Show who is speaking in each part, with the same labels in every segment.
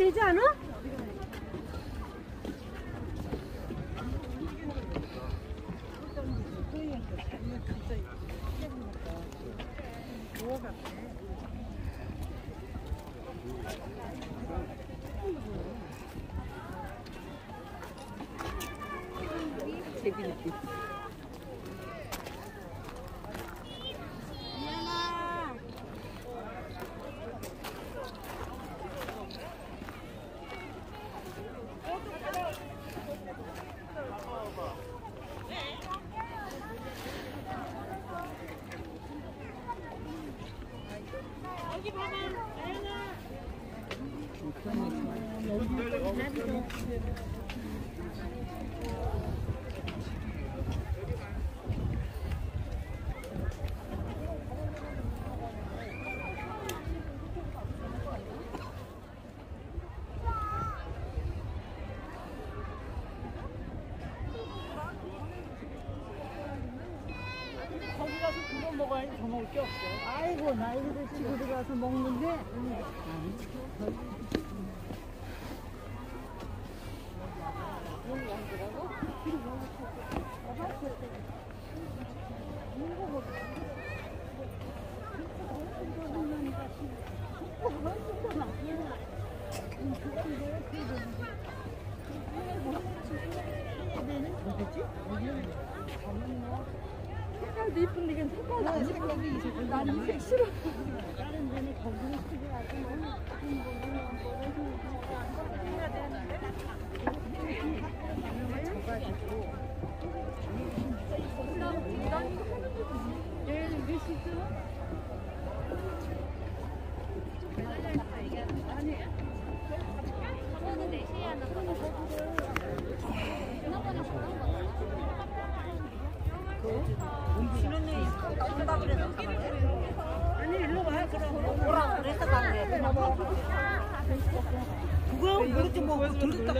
Speaker 1: 일로 가면 되
Speaker 2: 게 없어.
Speaker 3: 아이고 나이 드시고 들어가서 먹는데 색깔도 이쁜데 이건 색깔도 안 색깔이 있어. 난이 색 싫어. 다른 데는 거기는 특이하고 내일 몇 시죠?
Speaker 4: Untuk 个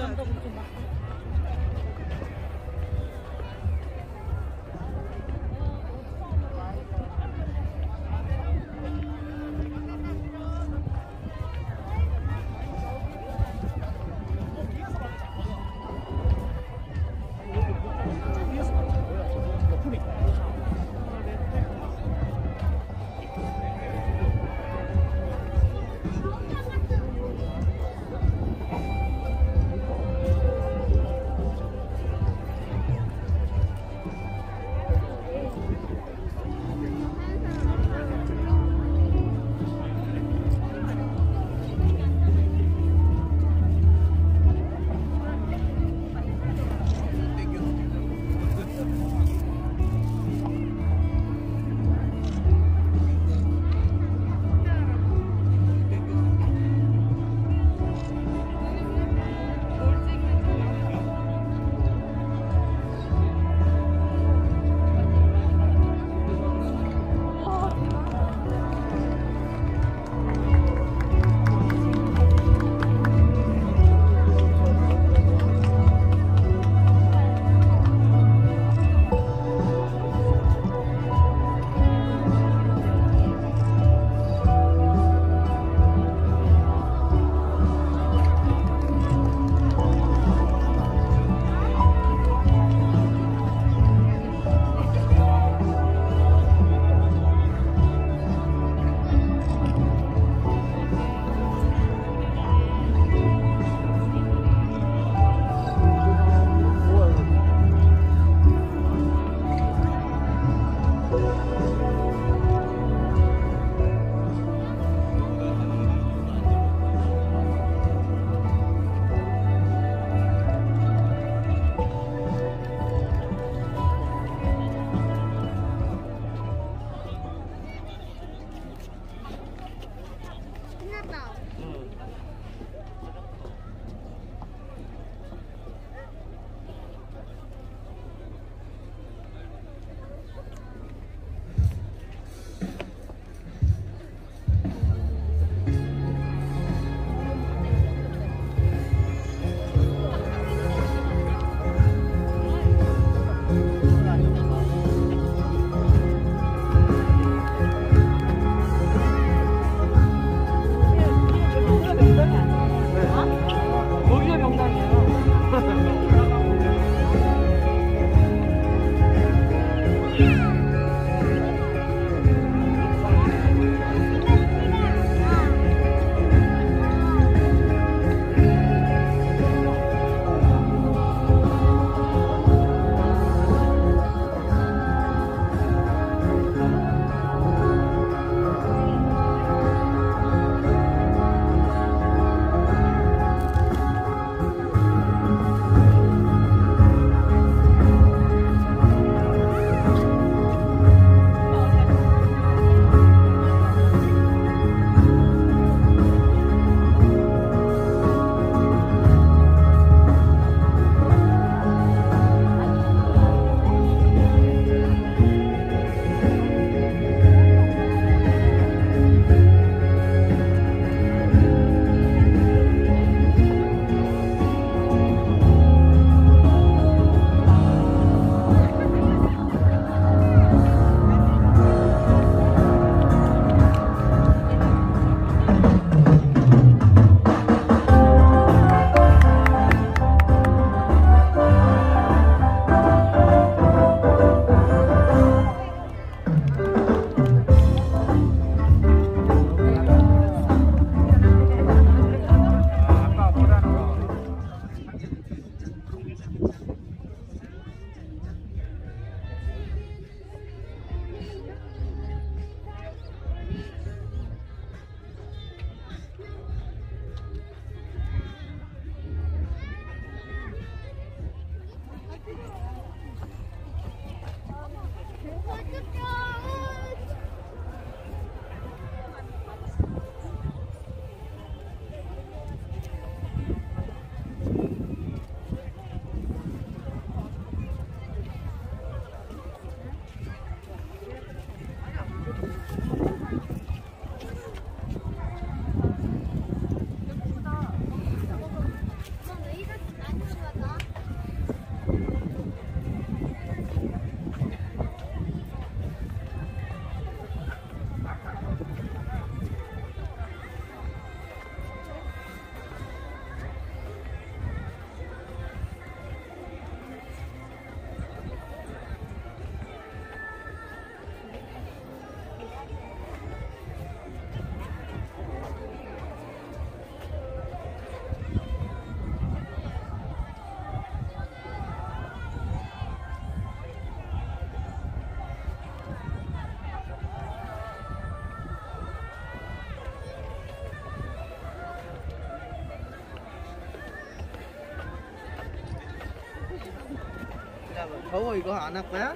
Speaker 4: 이거 안 할 거야?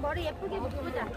Speaker 1: 머리 예쁘게 묶자.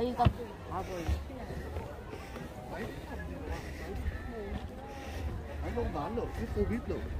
Speaker 1: thấy không rồi.
Speaker 5: Hãy không bán được, cái cô biết được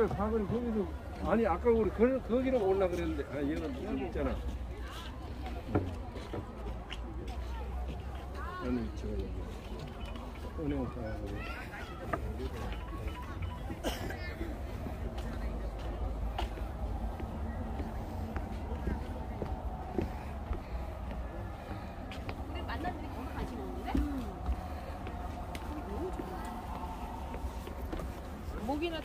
Speaker 5: 그래 사거리 거기서 아니 아까 우리 거, 거기로 올라 그랬는데. 아 얘는 여기 있잖아 아니 저 은행 가
Speaker 3: 목이나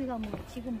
Speaker 1: 우리가 뭐 지금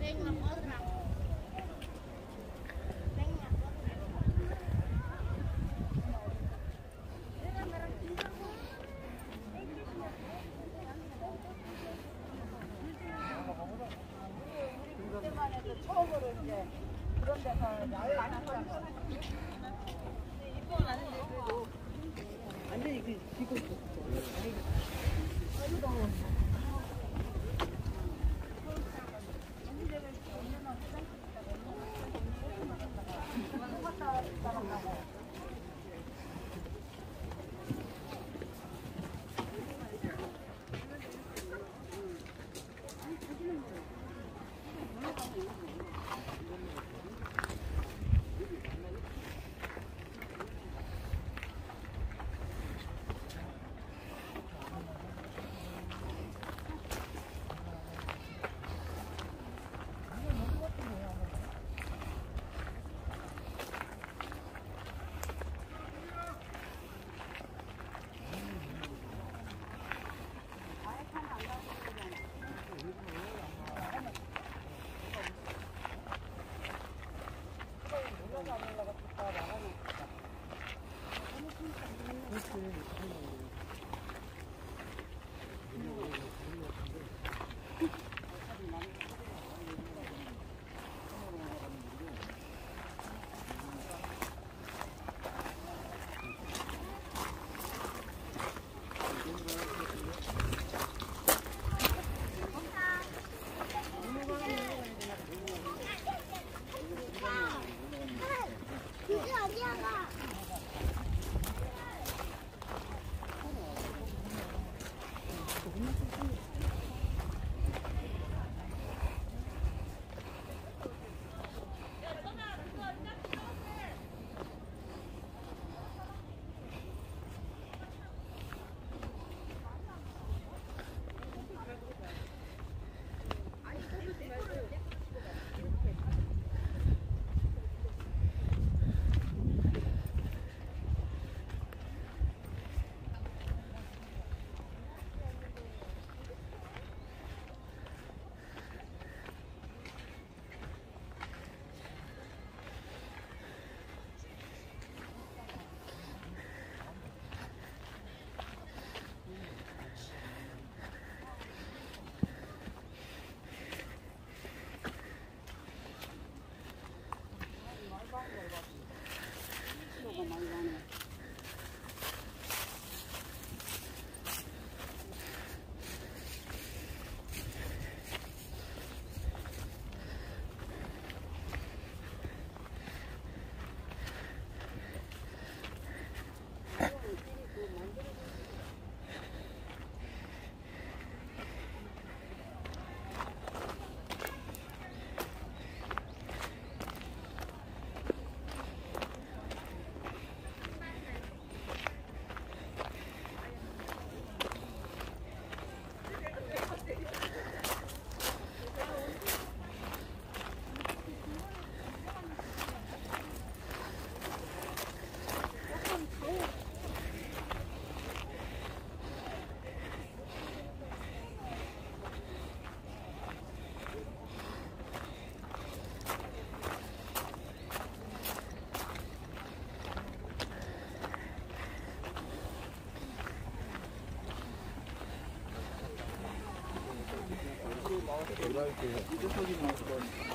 Speaker 6: Tiên mà! ちょっ
Speaker 5: といいな。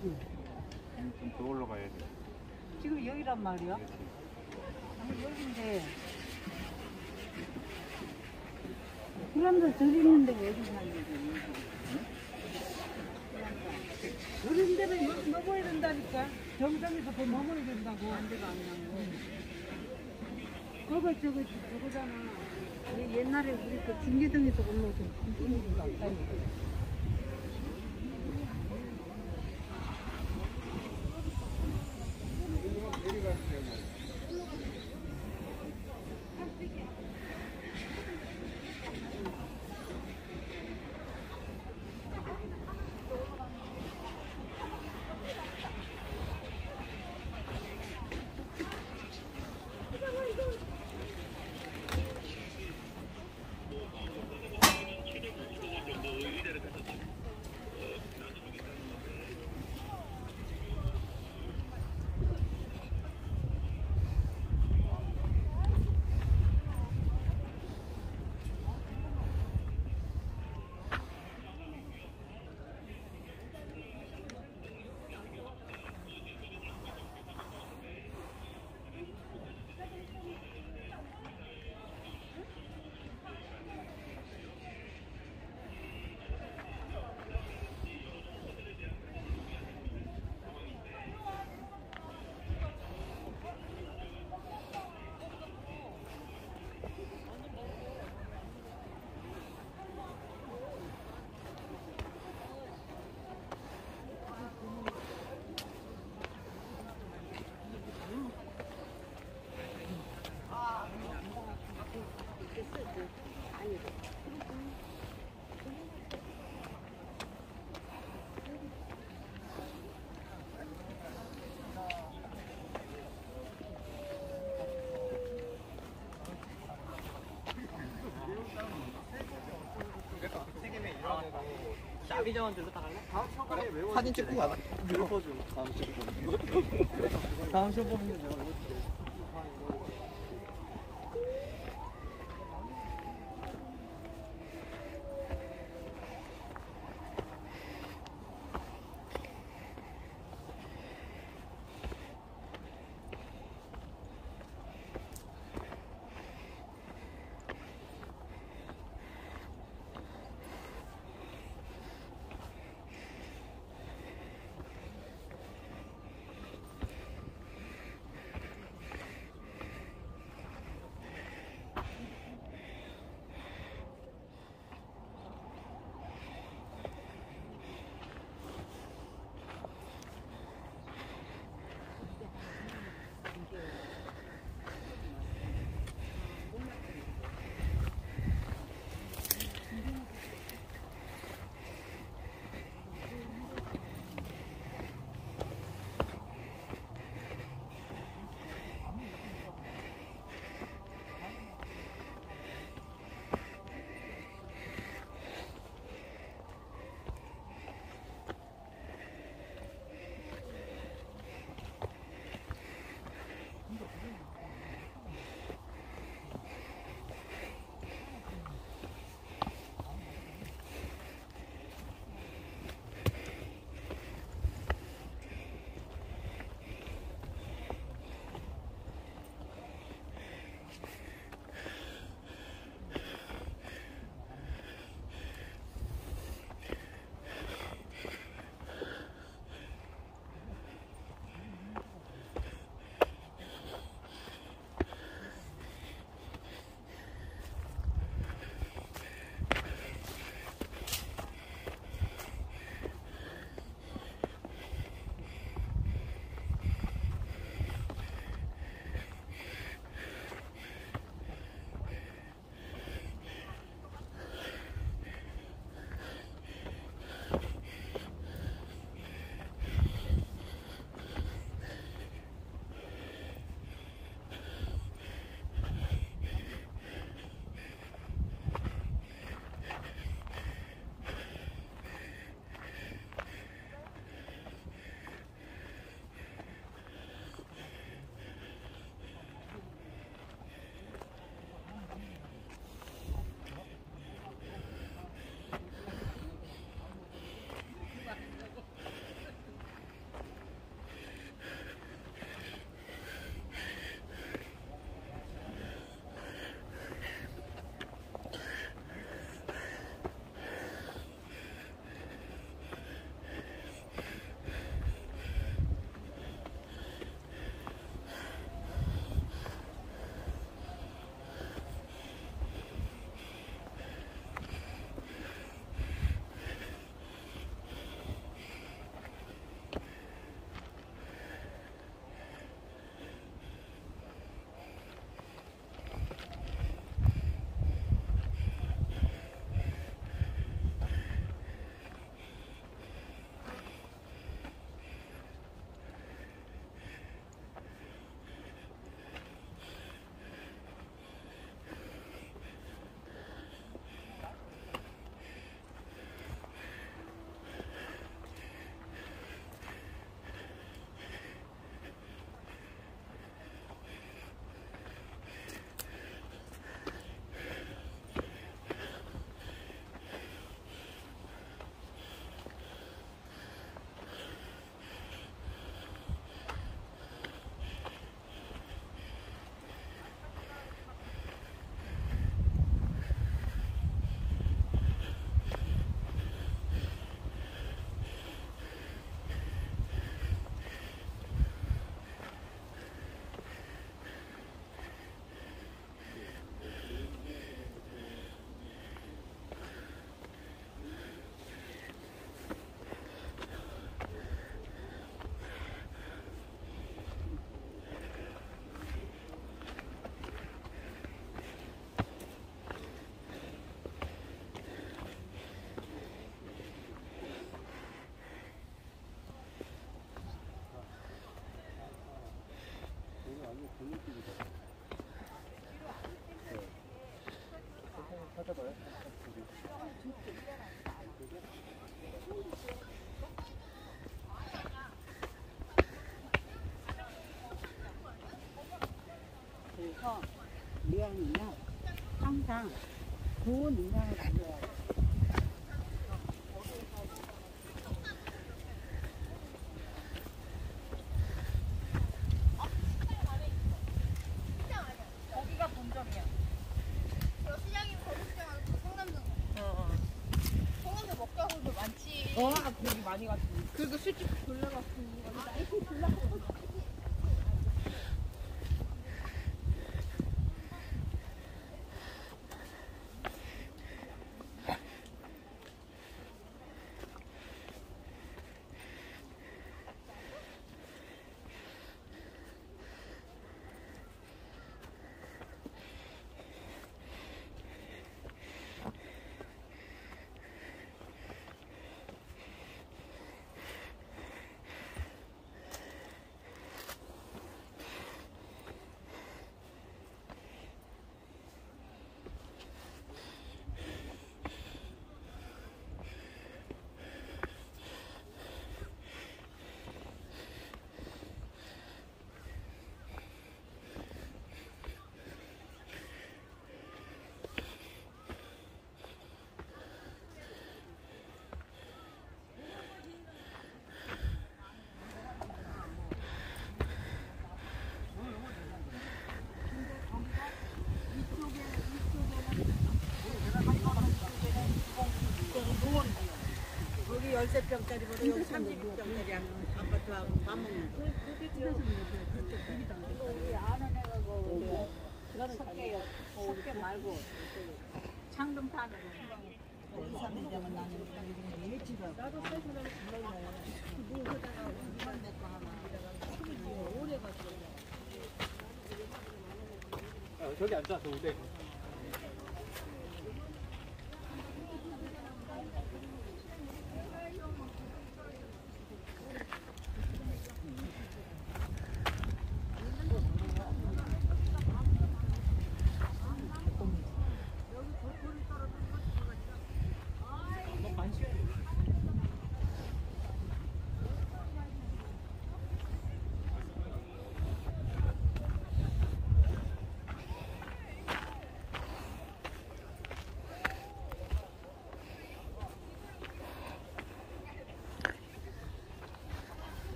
Speaker 6: 좀 더 올라가야 돼.
Speaker 5: 지금 여기란 말이야? 아니, 여긴데. 그람도 덜 있는데 왜 여기냐? 사진 찍고 가자. 다음 쇼 다음 쇼 보면 내가
Speaker 7: เลี้ยงหนีนะตั้งใจรู้ห
Speaker 8: นีได้ 50병짜리보다 30병짜리 아파트 하고 밥 먹는 거. 우리 아는 애가 그 그거는 석계 석계 말고 창동 타는 거.
Speaker 5: 저기 앉아서 우대.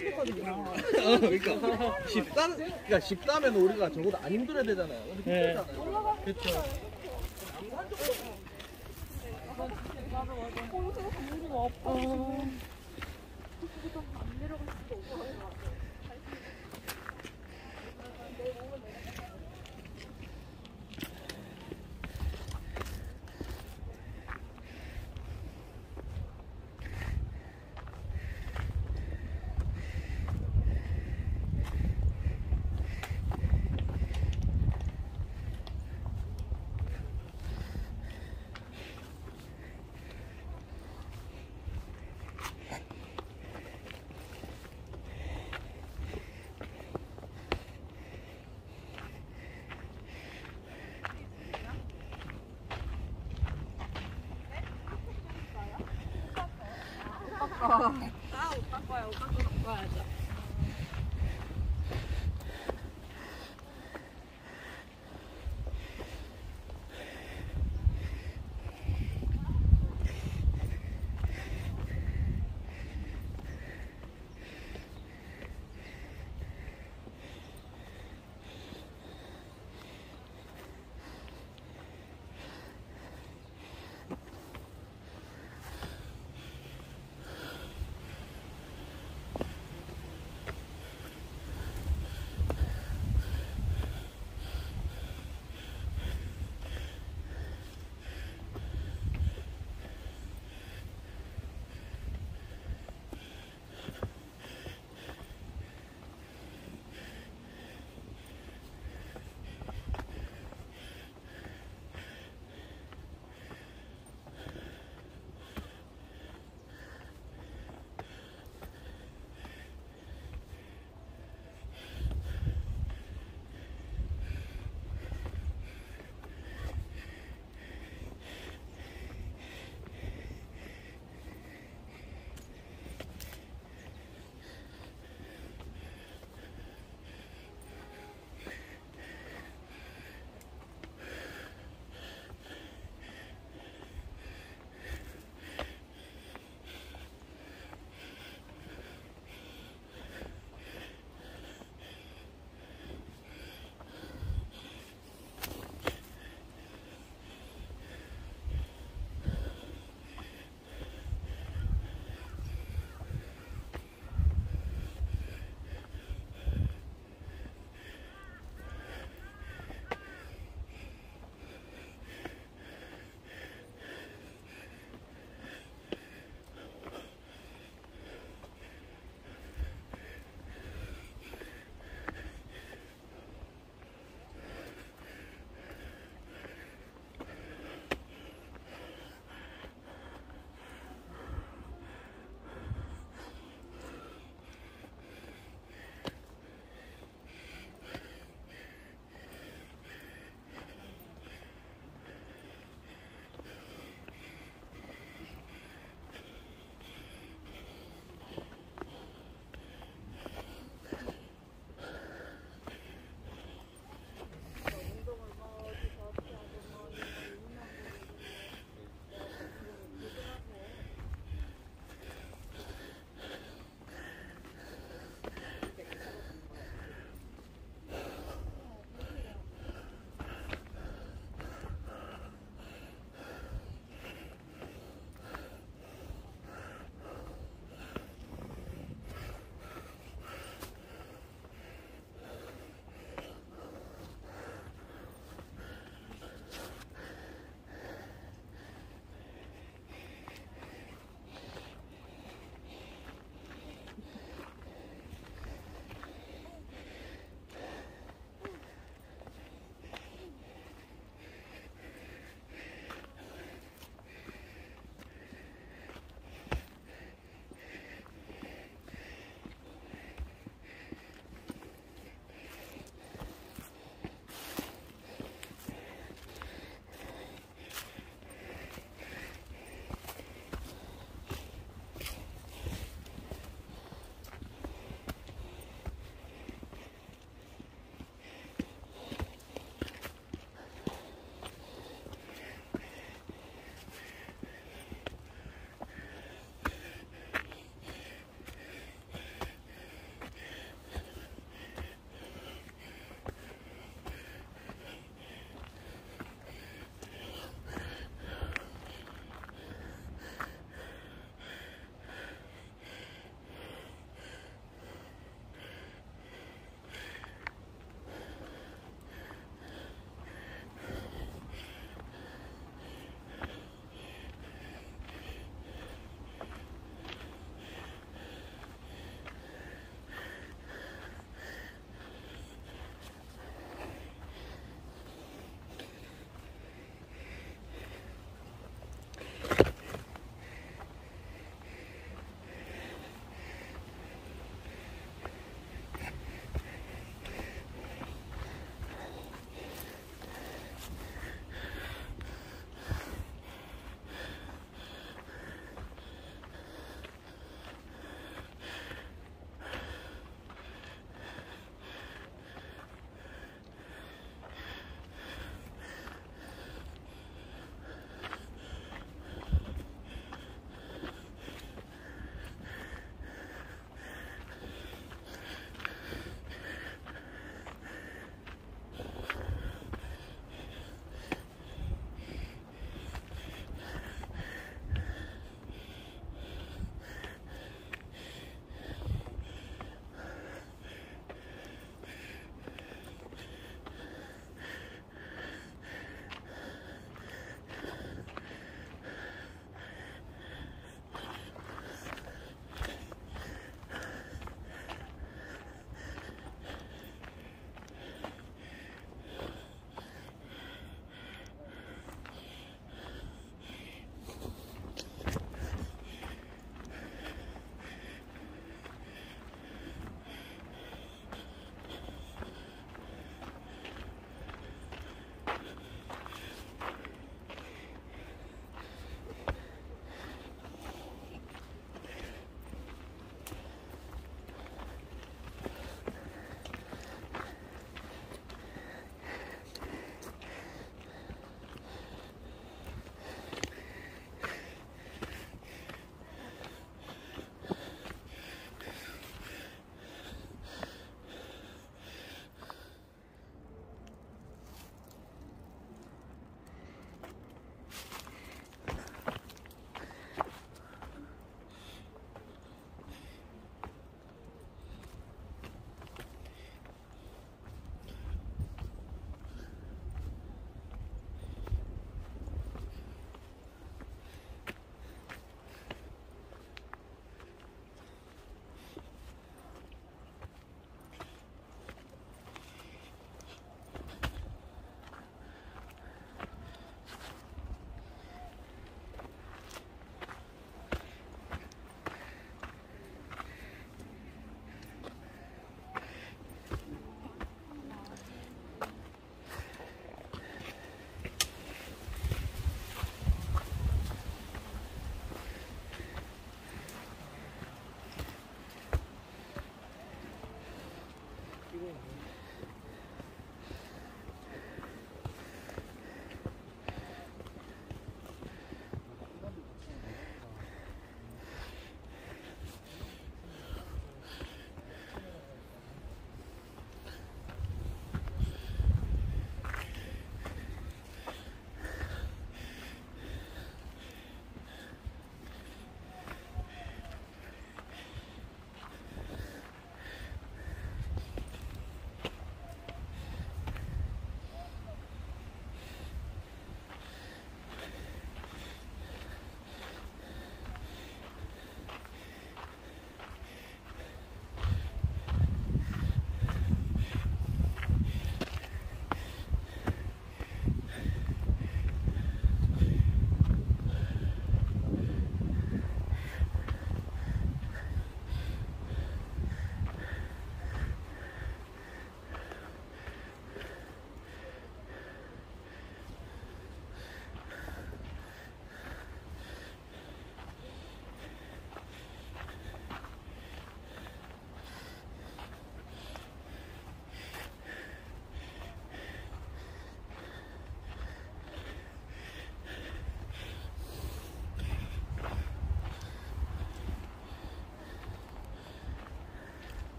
Speaker 5: 아, 그러니까 십단 그러니까 십다면 우리가 적어도 안 힘들어야 되잖아요. 네. 그렇죠. 어, 여기서 공부가 아파. 안 내려갈 수도 없어.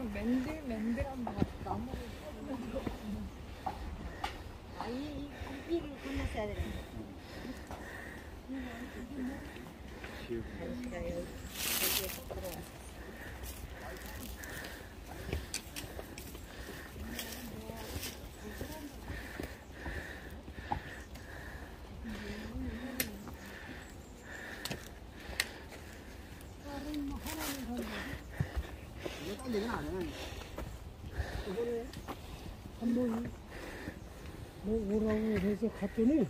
Speaker 5: 렇죠.
Speaker 9: 맨들 맨들한 거 나무.
Speaker 5: 아, 이, 이, 이 길을 건넜어야 되는데.
Speaker 10: 좀 갔더니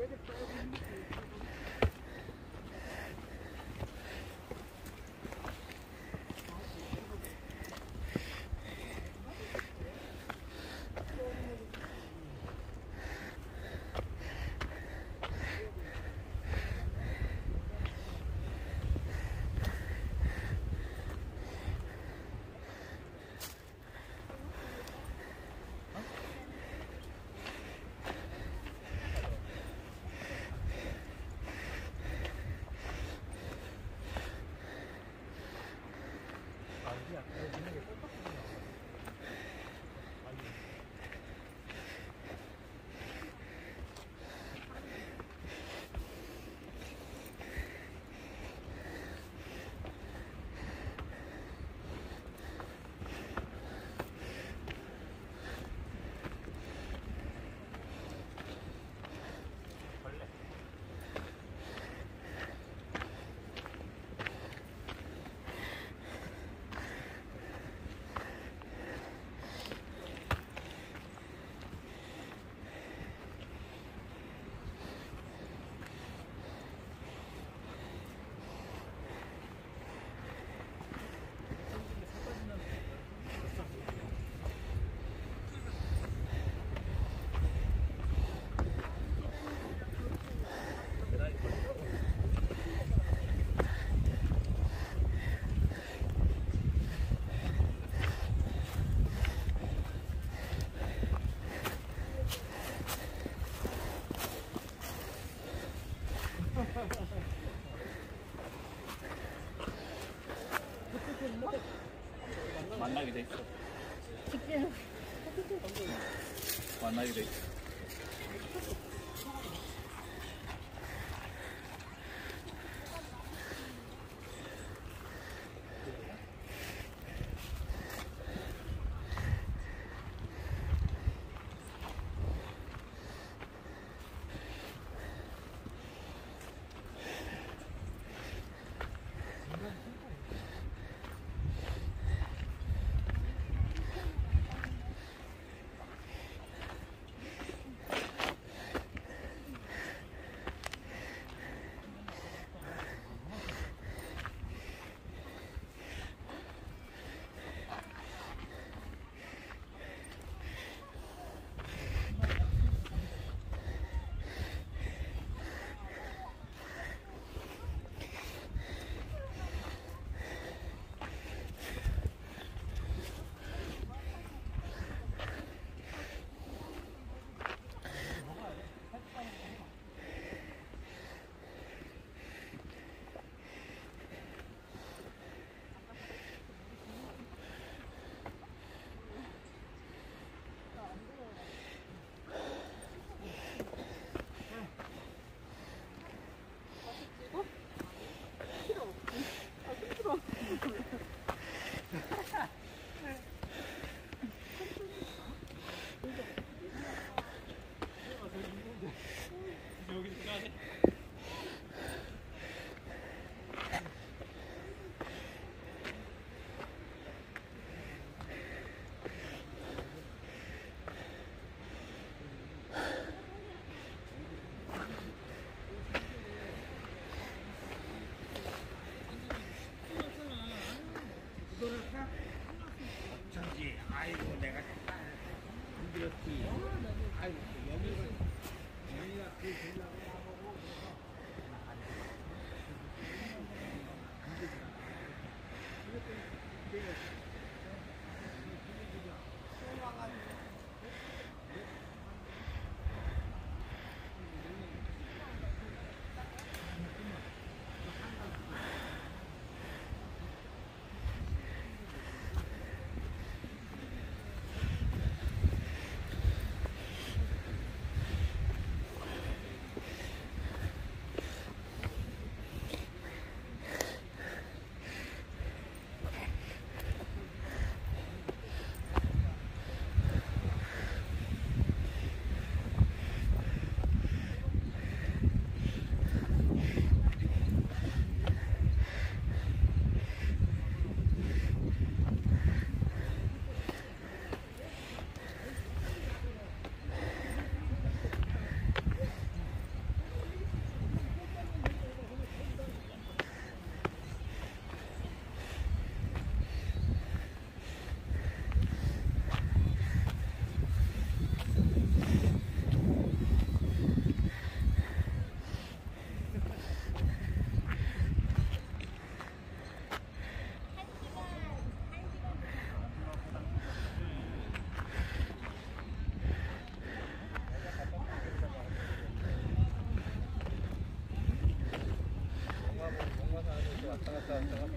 Speaker 2: Ready, ready. Yeah. 만
Speaker 5: Thank you.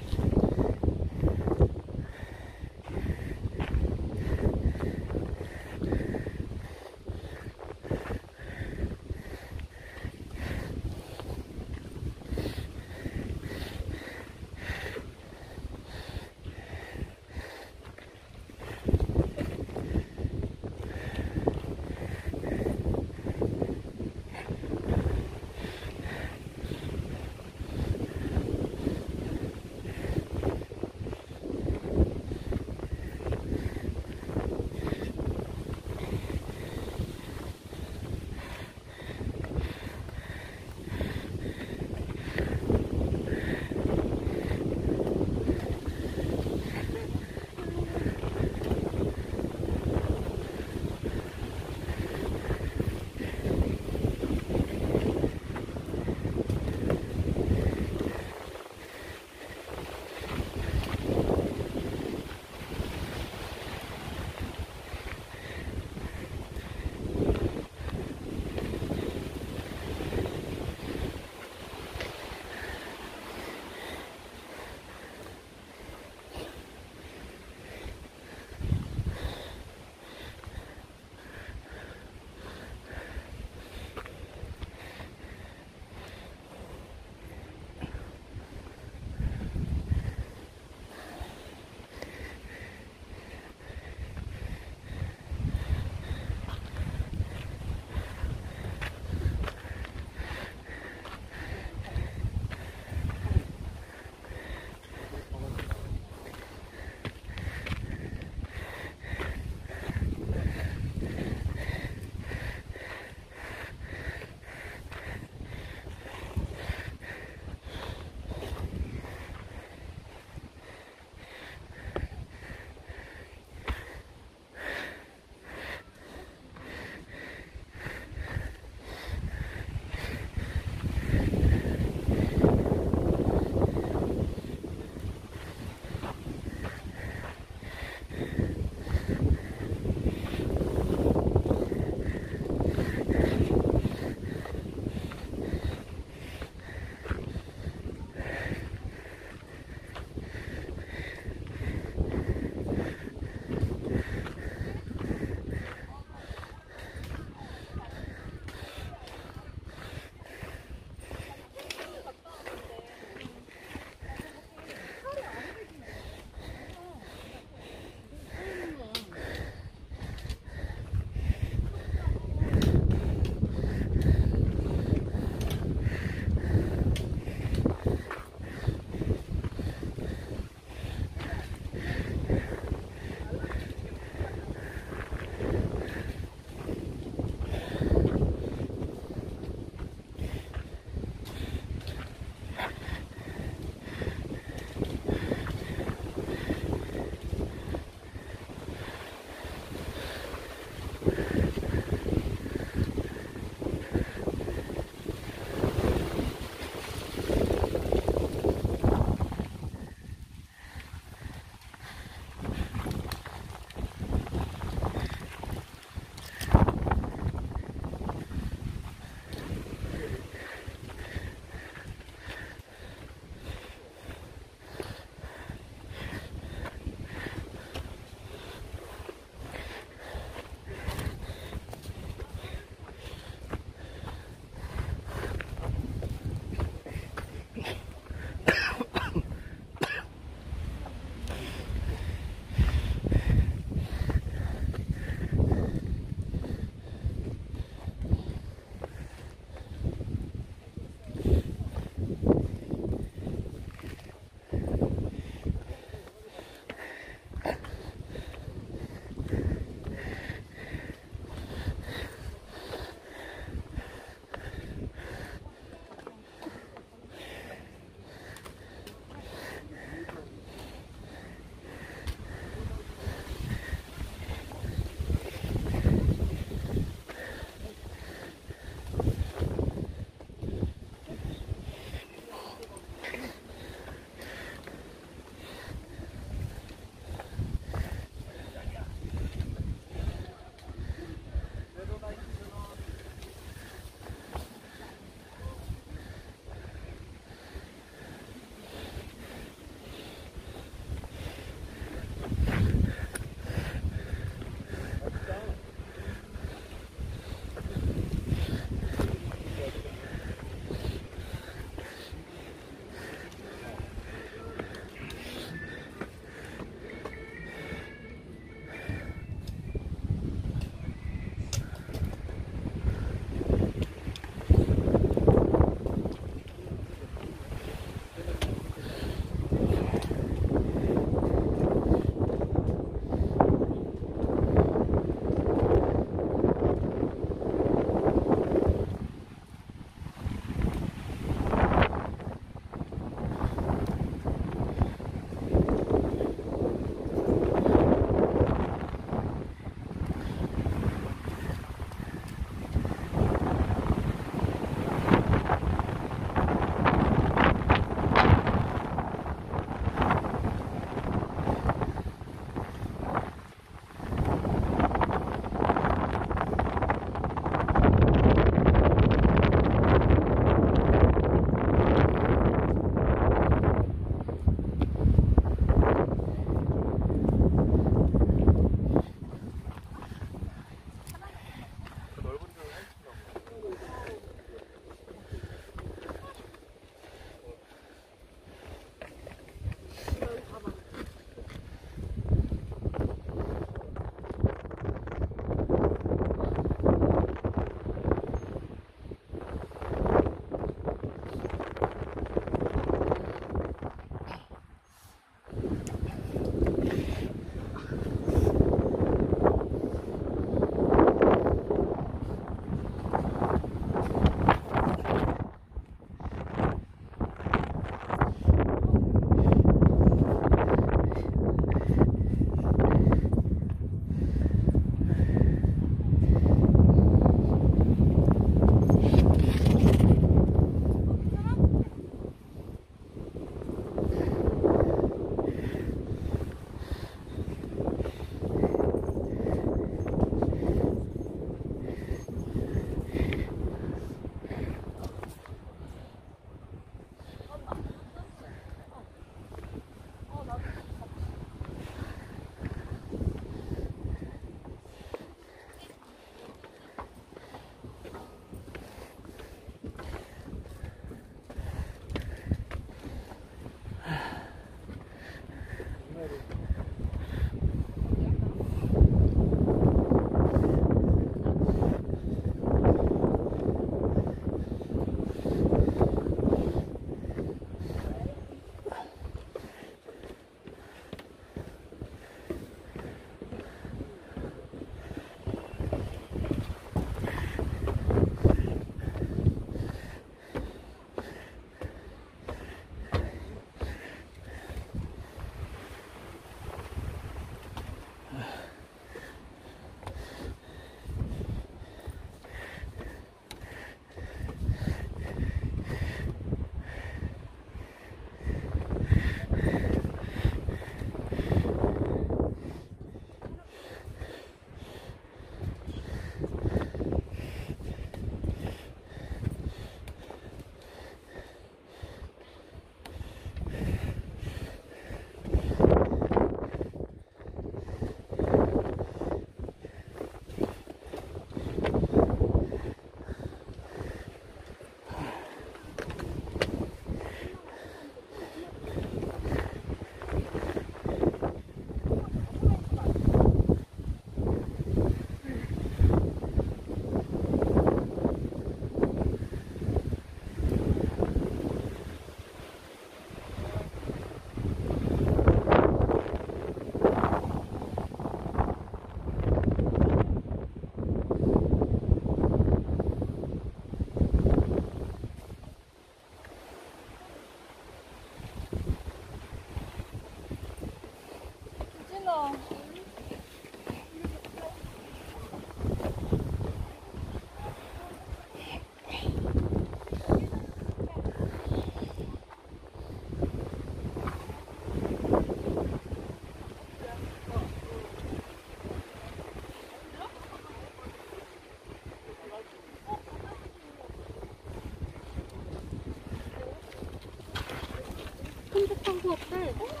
Speaker 5: 없대.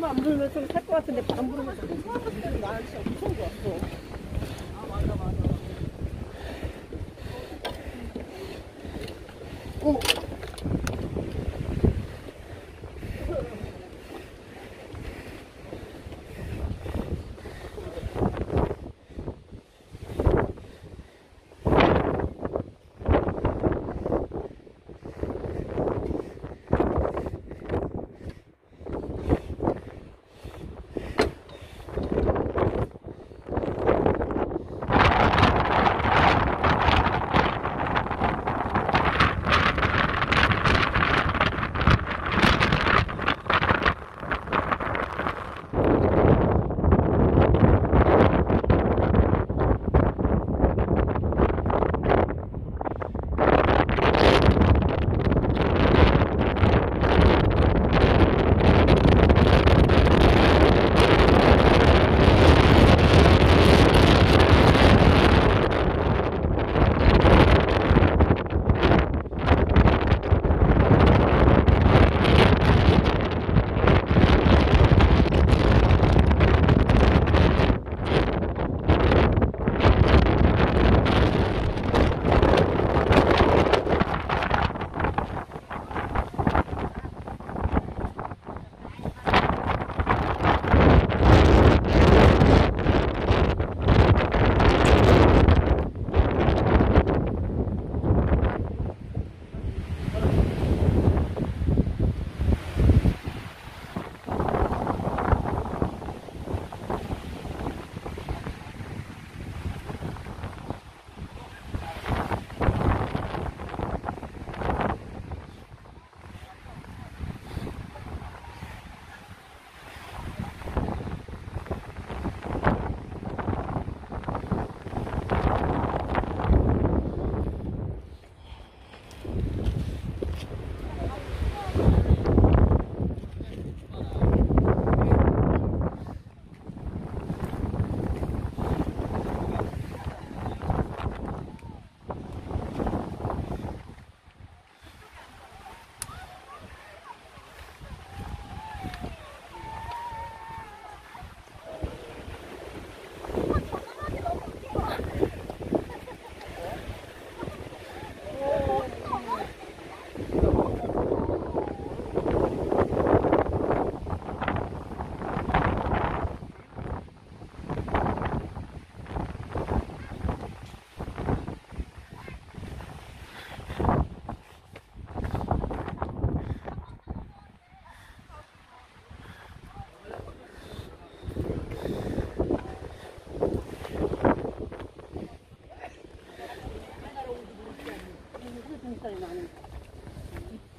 Speaker 3: 바람 안 불면 좀살것 같은데 바람 불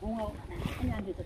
Speaker 5: 이 봉화 많이 앉아있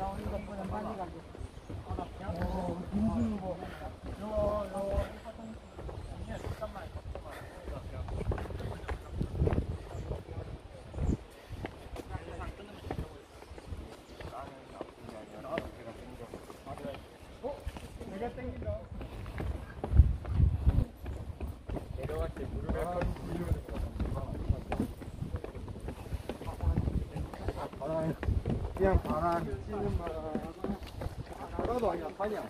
Speaker 2: Oh, beautiful. Oh. 多少钱？他讲。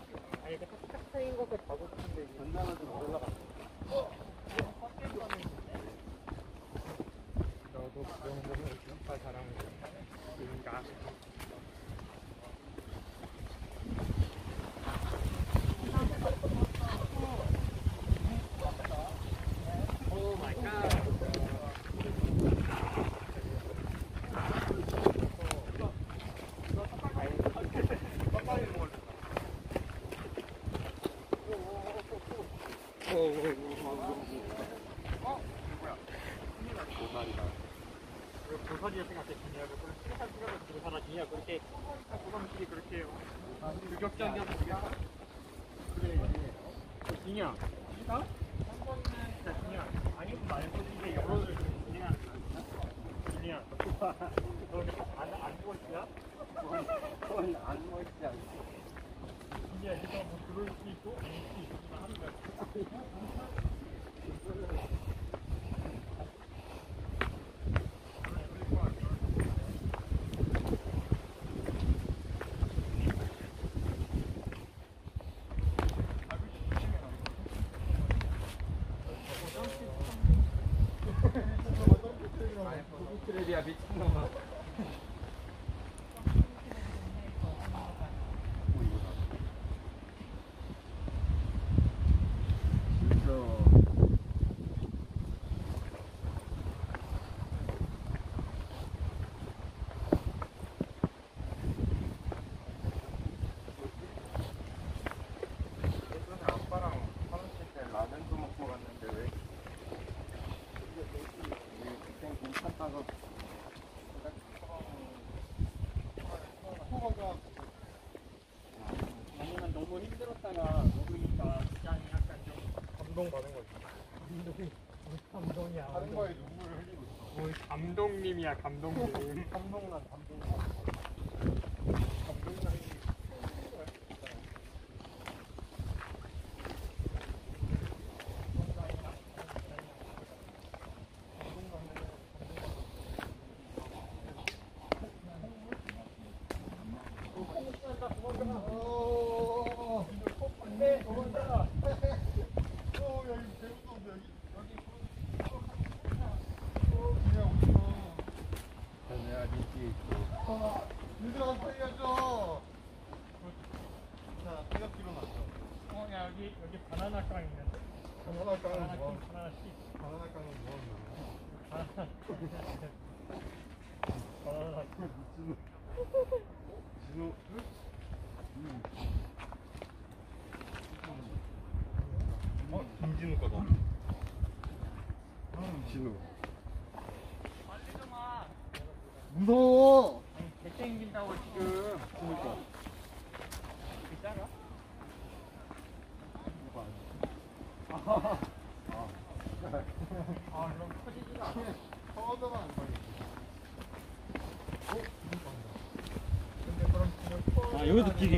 Speaker 2: 감독님이야 감독님.
Speaker 5: 진우 거다. 김진우. 무서워.
Speaker 2: tudo que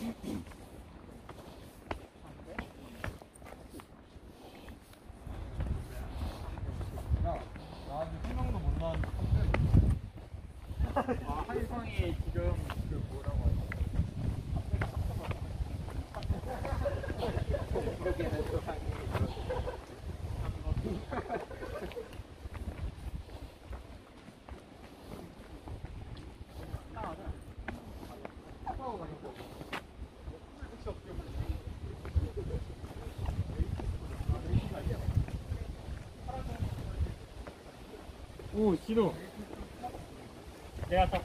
Speaker 2: Mm-hmm. おお、後。で、朝、